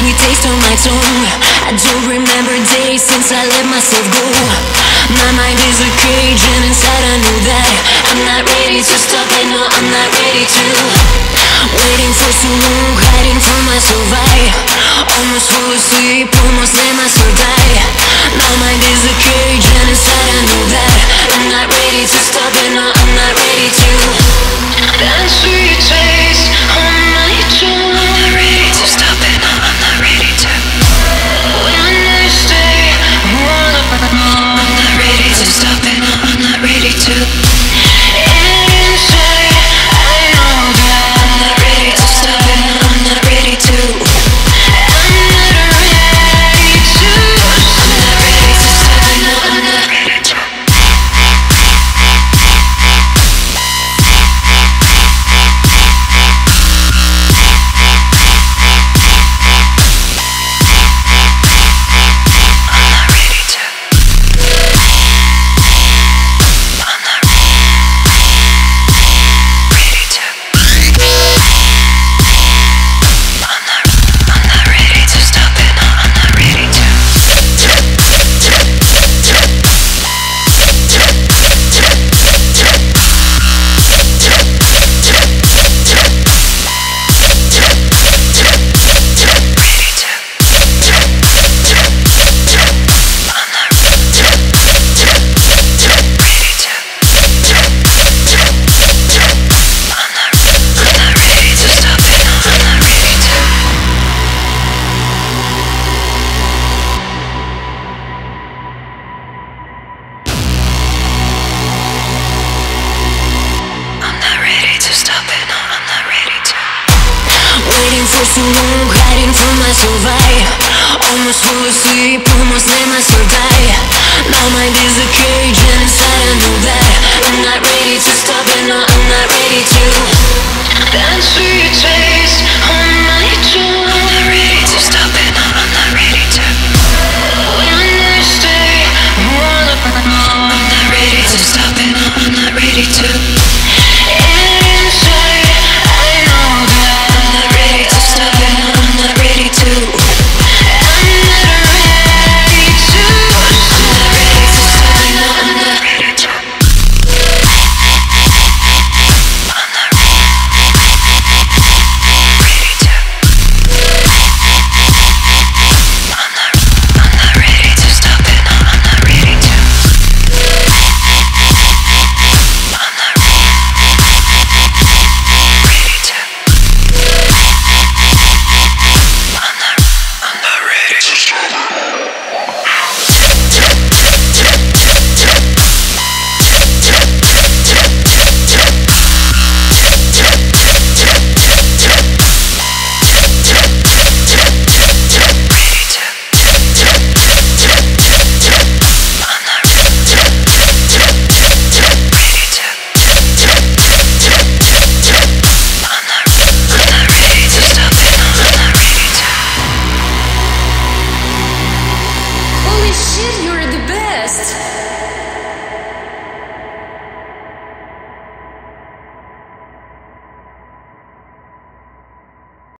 sweet taste on my tongue. I don't remember days since I let myself go. My mind is a cage and inside I know that I'm not ready to stop and no, I'm not ready to. Waiting for so long. to so soon, hiding from my survive Almost fell asleep, almost let my survive